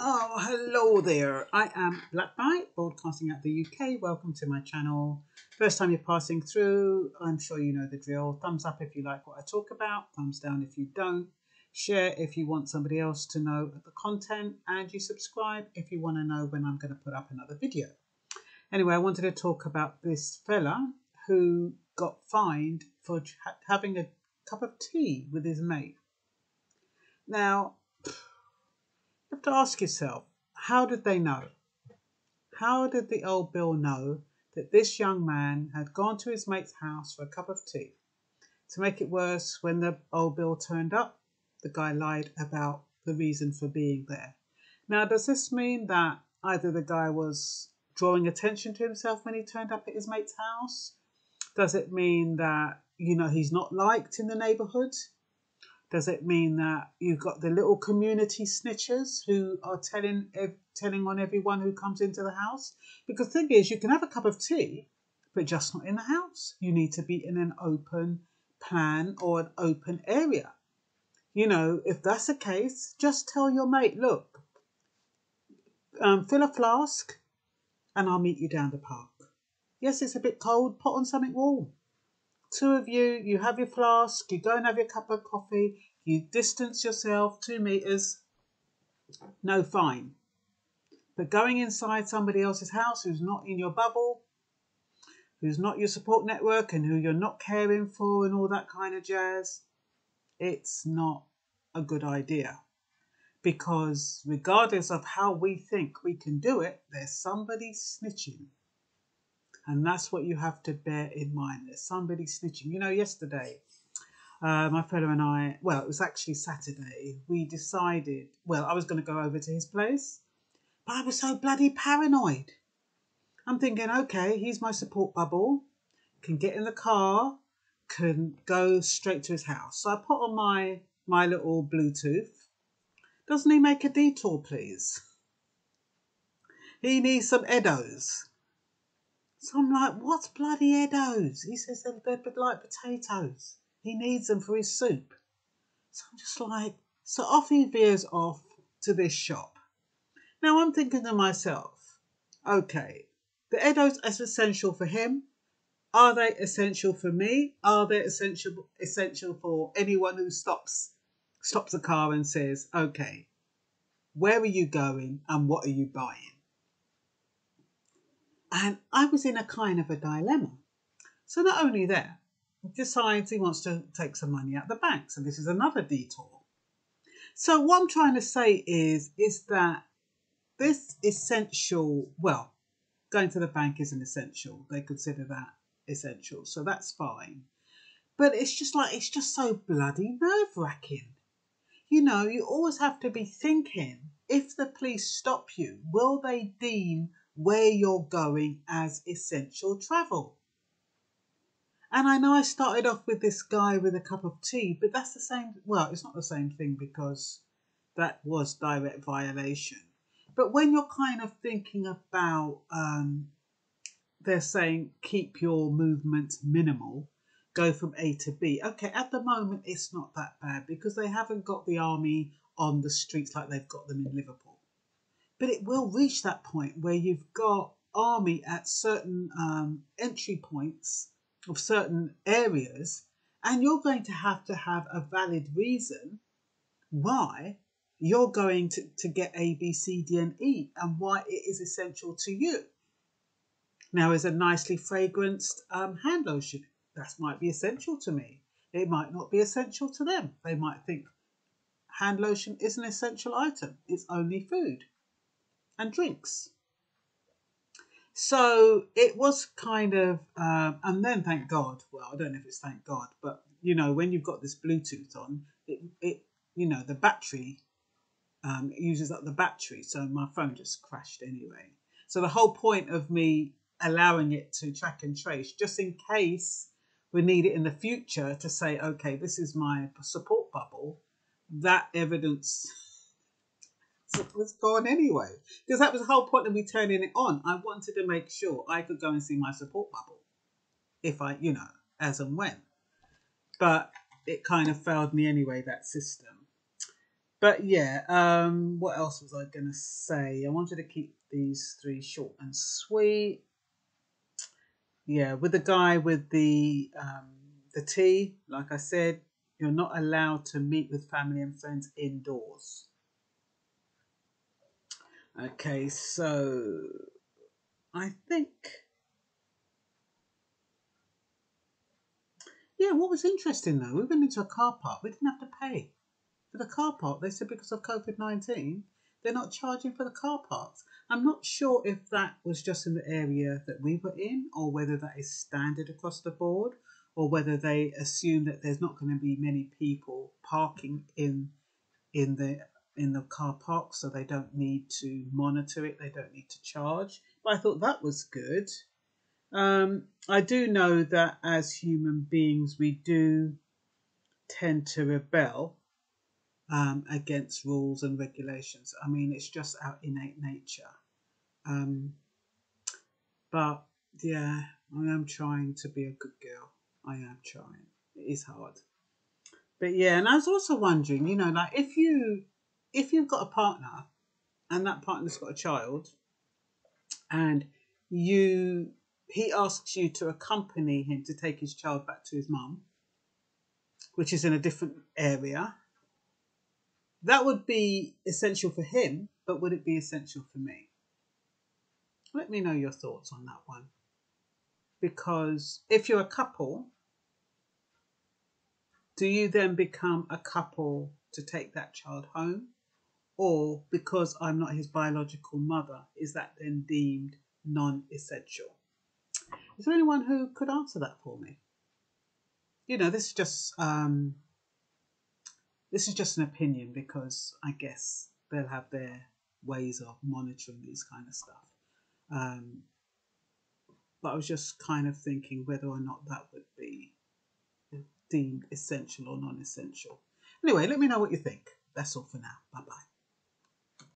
Oh, hello there. I am Blackbright, broadcasting out the UK. Welcome to my channel. First time you're passing through, I'm sure you know the drill. Thumbs up if you like what I talk about, thumbs down if you don't. Share if you want somebody else to know the content, and you subscribe if you want to know when I'm going to put up another video. Anyway, I wanted to talk about this fella who got fined for having a cup of tea with his mate. Now, you have to ask yourself, how did they know? How did the old Bill know that this young man had gone to his mate's house for a cup of tea? To make it worse, when the old Bill turned up, the guy lied about the reason for being there. Now, does this mean that either the guy was drawing attention to himself when he turned up at his mate's house? Does it mean that, you know, he's not liked in the neighborhood? Does it mean that you've got the little community snitchers who are telling telling on everyone who comes into the house? Because the thing is, you can have a cup of tea, but just not in the house. You need to be in an open plan or an open area. You know, if that's the case, just tell your mate, look, um, fill a flask and I'll meet you down the park. Yes, it's a bit cold, put on something warm two of you, you have your flask, you go and have your cup of coffee, you distance yourself two meters, no fine. But going inside somebody else's house who's not in your bubble, who's not your support network, and who you're not caring for, and all that kind of jazz, it's not a good idea. Because regardless of how we think we can do it, there's somebody snitching and that's what you have to bear in mind. There's somebody snitching. You know, yesterday, uh, my fellow and I, well, it was actually Saturday, we decided, well, I was going to go over to his place, but I was so bloody paranoid. I'm thinking, okay, he's my support bubble, can get in the car, can go straight to his house. So I put on my, my little Bluetooth. Doesn't he make a detour, please? He needs some Eddos. So I'm like, what's bloody Eddos? He says they're, they're like potatoes. He needs them for his soup. So I'm just like, so off he veers off to this shop. Now I'm thinking to myself, okay, the Eddos are essential for him. Are they essential for me? Are they essential essential for anyone who stops stops a car and says, okay, where are you going and what are you buying? And I was in a kind of a dilemma. So not only there, he decides he wants to take some money out of the bank. So this is another detour. So what I'm trying to say is, is that this essential, well, going to the bank is an essential. They consider that essential. So that's fine. But it's just like, it's just so bloody nerve wracking. You know, you always have to be thinking if the police stop you, will they deem where you're going as essential travel. And I know I started off with this guy with a cup of tea, but that's the same. Well, it's not the same thing because that was direct violation. But when you're kind of thinking about, um, they're saying keep your movement minimal, go from A to B. Okay, at the moment it's not that bad because they haven't got the army on the streets like they've got them in Liverpool. But it will reach that point where you've got army at certain um, entry points of certain areas, and you're going to have to have a valid reason why you're going to, to get A, B, C, D, and E, and why it is essential to you. Now, is a nicely fragranced um, hand lotion. That might be essential to me. It might not be essential to them. They might think hand lotion is an essential item. It's only food and drinks. So it was kind of, um, and then thank God, well, I don't know if it's thank God, but you know, when you've got this Bluetooth on, it, it you know, the battery um, uses up the battery. So my phone just crashed anyway. So the whole point of me allowing it to track and trace, just in case we need it in the future to say, okay, this is my support bubble, that evidence was gone anyway. Because that was the whole point of me turning it on. I wanted to make sure I could go and see my support bubble if I, you know, as and when. But it kind of failed me anyway, that system. but yeah, um, what else was I gonna say? I wanted to keep these three short and sweet. Yeah, with the guy with the um, the tea, like I said, you're not allowed to meet with family and friends indoors. Okay, so I think yeah, what was interesting though, we went into a car park, we didn't have to pay for the car park. They said because of COVID 19, they're not charging for the car parks. I'm not sure if that was just in the area that we were in or whether that is standard across the board or whether they assume that there's not going to be many people parking in in the in the car park so they don't need to monitor it they don't need to charge but i thought that was good um, i do know that as human beings we do tend to rebel um, against rules and regulations. I mean, it's just our innate nature. Um, but yeah, I am trying to be a good girl. I am trying. It is hard. But yeah, and I was also wondering, you know, like if you if you've got a partner and that partner's got a child and you he asks you to accompany him to take his child back to his mum, which is in a different area, that would be essential for him, but would it be essential for me? Let me know your thoughts on that one. Because if you're a couple, do you then become a couple to take that child home? Or because I'm not his biological mother, is that then deemed non essential? Is there anyone who could answer that for me? You know, this is just um, this is just an opinion because I guess they'll have their ways of monitoring these kind of stuff. Um, but I was just kind of thinking whether or not that would be deemed essential or non essential. Anyway, let me know what you think. That's all for now. Bye bye.